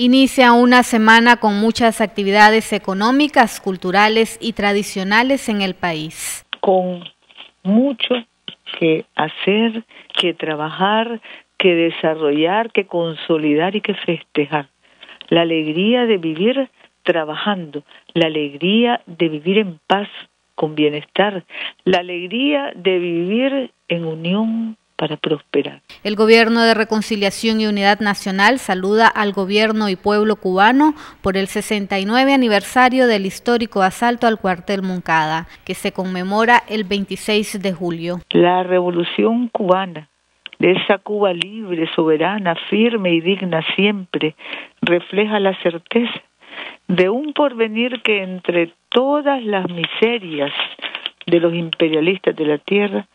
Inicia una semana con muchas actividades económicas, culturales y tradicionales en el país. Con mucho que hacer, que trabajar, que desarrollar, que consolidar y que festejar. La alegría de vivir trabajando, la alegría de vivir en paz, con bienestar, la alegría de vivir en unión para prosperar. El Gobierno de Reconciliación y Unidad Nacional saluda al gobierno y pueblo cubano por el 69 aniversario del histórico asalto al cuartel Moncada, que se conmemora el 26 de julio. La revolución cubana, de esa Cuba libre, soberana, firme y digna siempre, refleja la certeza de un porvenir que entre todas las miserias de los imperialistas de la tierra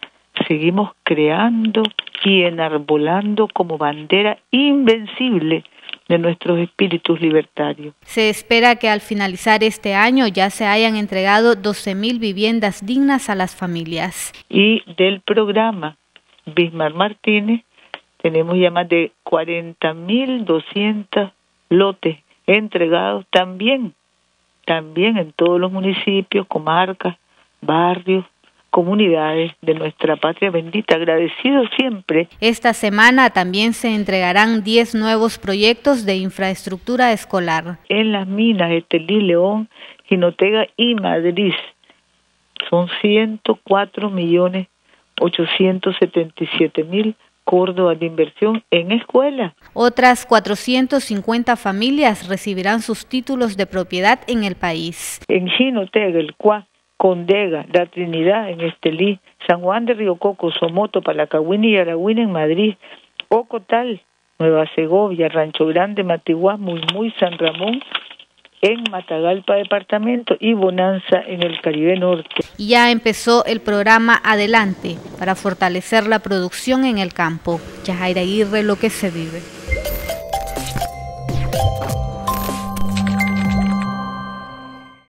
seguimos creando y enarbolando como bandera invencible de nuestros espíritus libertarios. Se espera que al finalizar este año ya se hayan entregado 12.000 viviendas dignas a las familias. Y del programa Bismarck Martínez tenemos ya más de 40.200 lotes entregados también, también en todos los municipios, comarcas, barrios, comunidades de nuestra patria bendita, agradecidos siempre. Esta semana también se entregarán 10 nuevos proyectos de infraestructura escolar. En las minas Estelí, León, Jinotega y Madrid son 104 millones 877 mil Córdoba de inversión en escuela. Otras 450 familias recibirán sus títulos de propiedad en el país. En Jinotega, el Cuá, Condega, La Trinidad en Estelí, San Juan de Río Coco, Somoto, Palacahuina y Aragüina en Madrid, Ocotal, Nueva Segovia, Rancho Grande, Matiguá, Muy Muy, San Ramón, en Matagalpa Departamento y Bonanza en el Caribe Norte. Ya empezó el programa Adelante para fortalecer la producción en el campo. Yajaira Aguirre, lo que se vive.